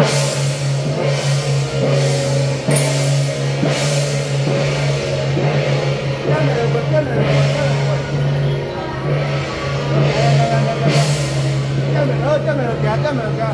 တက်မယ်တော့ကြာတက်မယ်တော့ကြာ